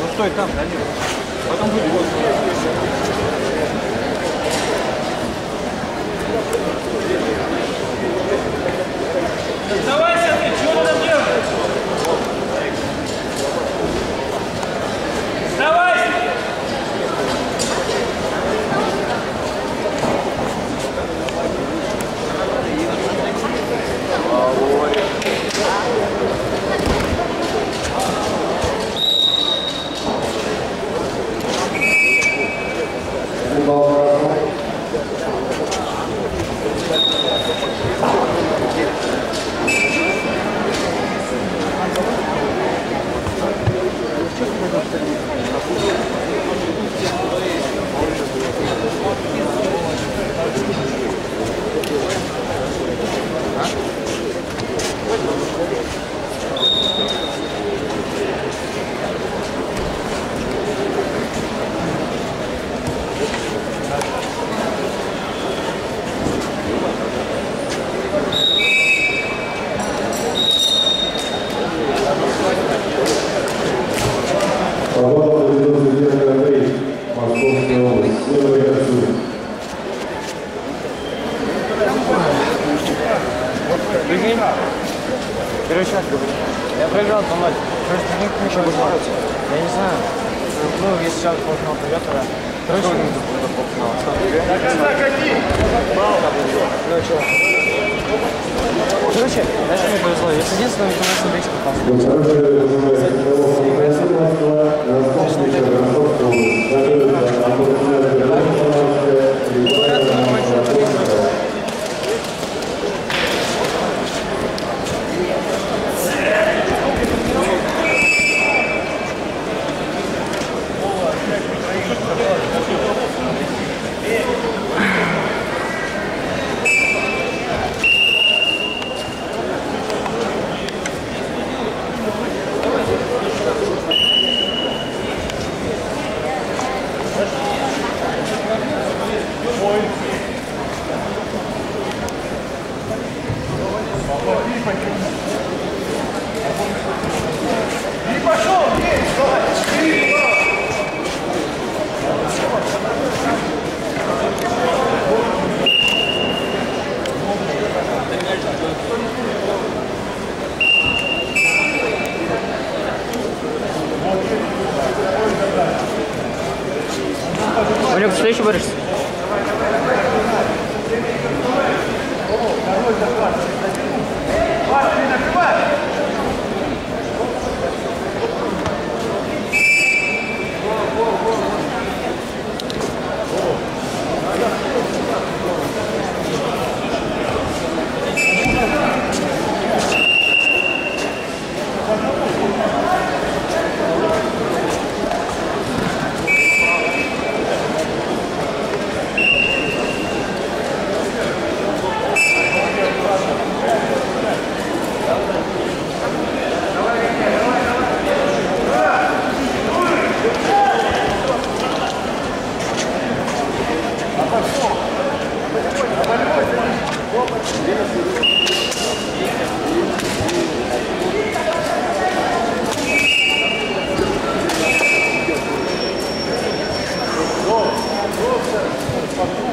Ну стой там, Данил. Потом будет Работа ведет судебный Андрей, Московская область, Северный Косуй. Прикинь. Говорю. Я проиграл по ноль. Просто никто не еще бороться. Я не знаю. Ну, если сейчас полфинал придет, тогда... Короче, до полфинала. Ну, что? Короче, дальше мне повезло. Я с единственным international бейс попал. Второе занимает Олег, что еще борешься? something.